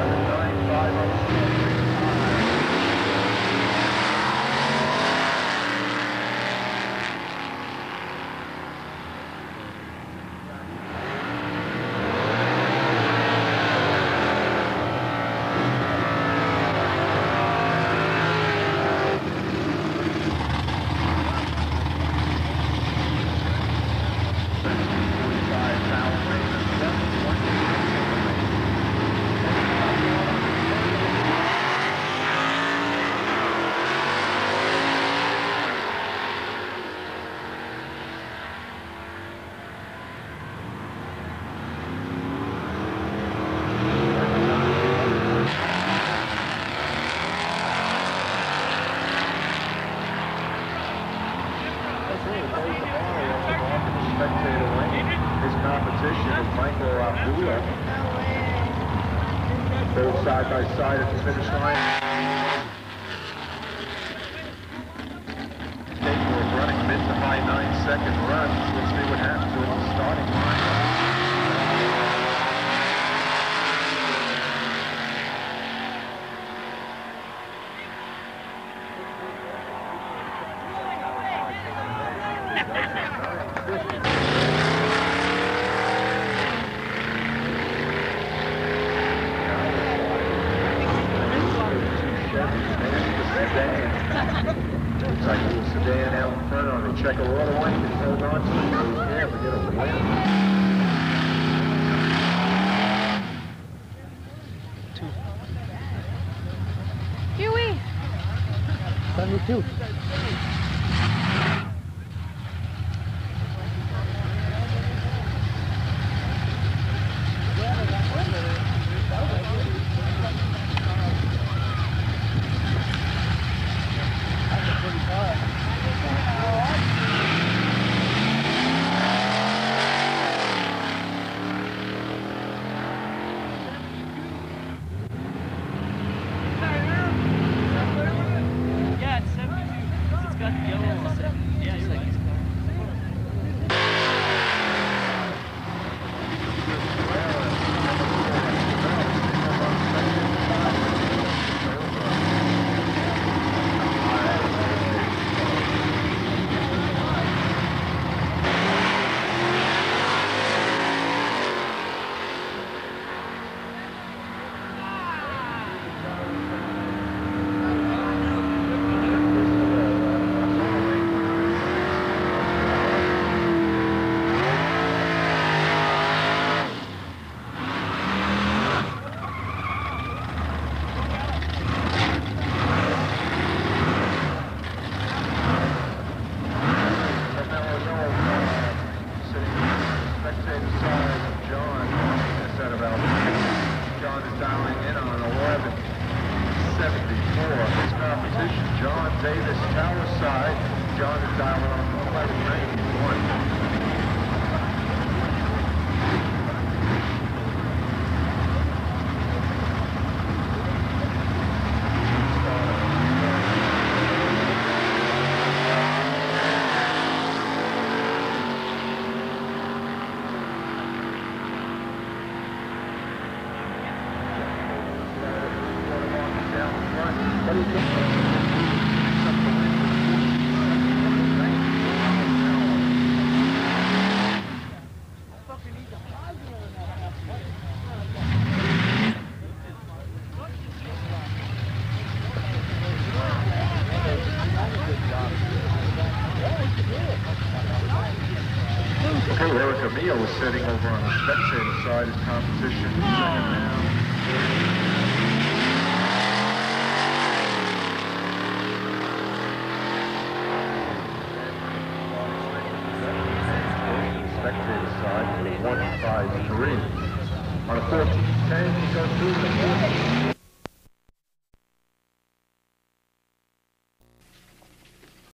Nine, five, oh, His competition is Michael Abdullah. Both side by side at the finish line. State running mid to high nine second runs. Let's see what happens on the starting line. Looks line. Can hold on! 72. Yeah, it's 72. It's got the yellow on it. Yeah, you're right. Spectator side of John. That's at about John is dialing in on 1174. His competition, John Davis, Tower side. John is dialing on was sitting over on the spectator side of competition. Second round. spectator side for 153. On a 14-10, he goes through the